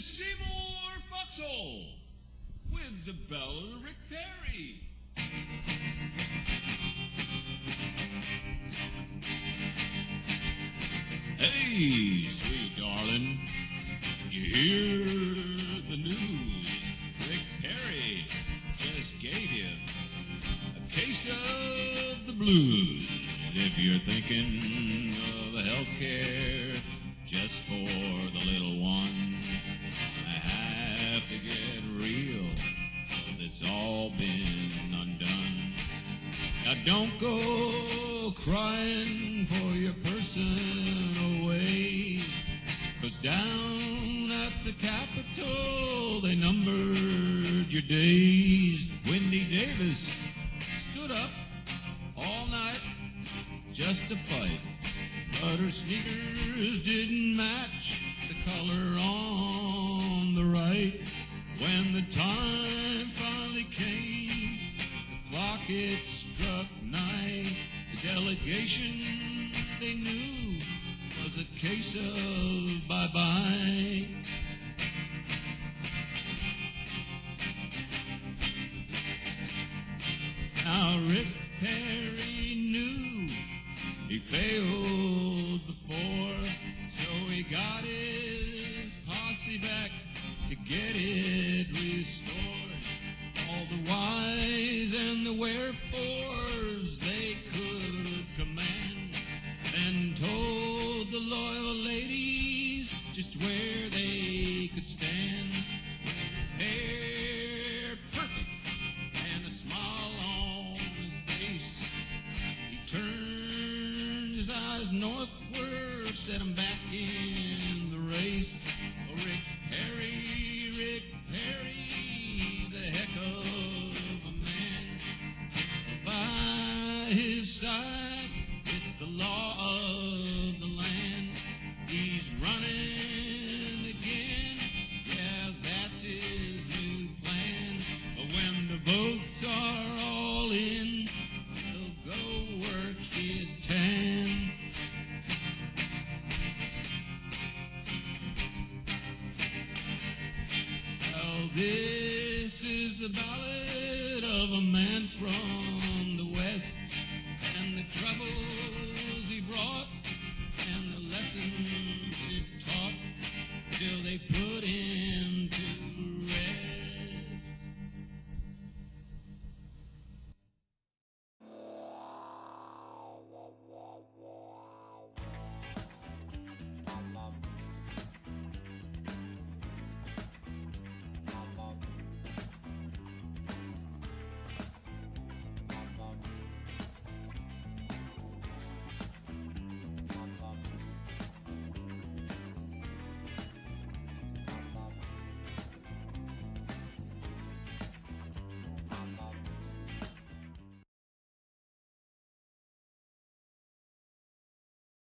Seymore Foxhole with the Bell Rick Perry. Hey, sweet darling, did you hear the news? Rick Perry just gave you a case of the blues. If you're thinking of health care just for the little one, All been undone. Now don't go crying for your person ways. Cause down at the Capitol they numbered your days. Wendy Davis stood up all night just to fight. But her sneakers didn't match the color on the right. When the time it struck nine. The delegation they knew was a case of bye bye. Now Rick Perry knew he failed just where they could stand. With hair perfect and a smile on his face, he turned his eyes northward, set him back in the race. Oh, Rick this is the ballad of a man from